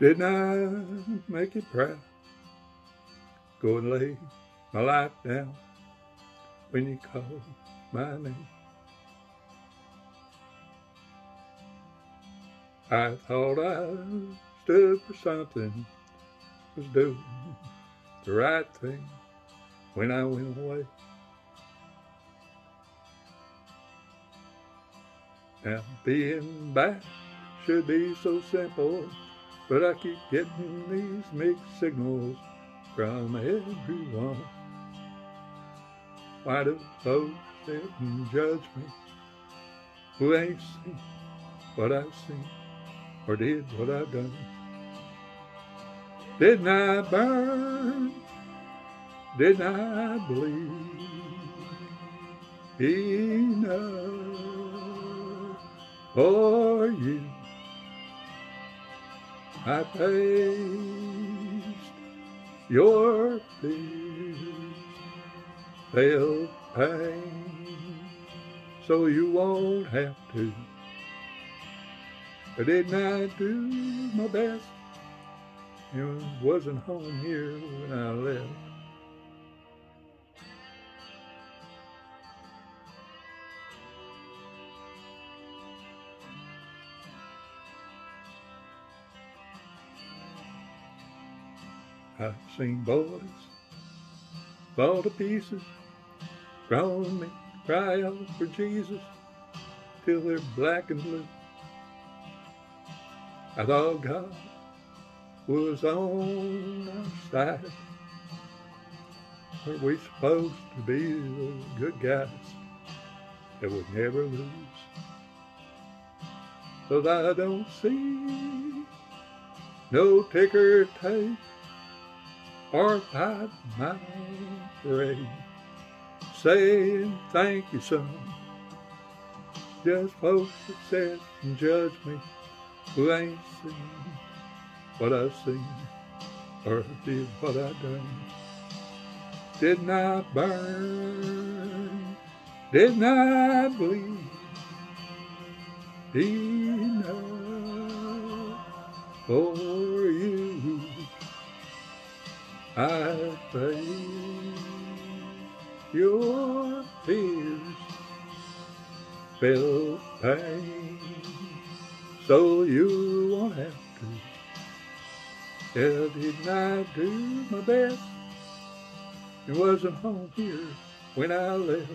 Didn't I make you proud? Go and lay my life down when you called my name. I thought I stood for something, was doing the right thing when I went away. Now being back should be so simple, but I keep getting these mixed signals from everyone. Why do folks sit and judge me who ain't seen what I've seen or did what I've done? Didn't I burn? Didn't I bleed? Enough for you. I faced your fears, felt pain, so you won't have to. But didn't I do my best? It wasn't home here when I left. I've seen boys fall to pieces, grown men cry out for Jesus till they're black and blue. I thought God was on our side. Are we supposed to be the good guys that would never lose? Cause I don't see no ticker tape or five mile parade saying thank you son. Just folks that sit and judge me who ain't seen what I've seen or did what I done. Didn't I burn didn't I bleed for you your fears, felt pain, so you won't have to. Yeah, didn't I do my best? It wasn't home here when I left.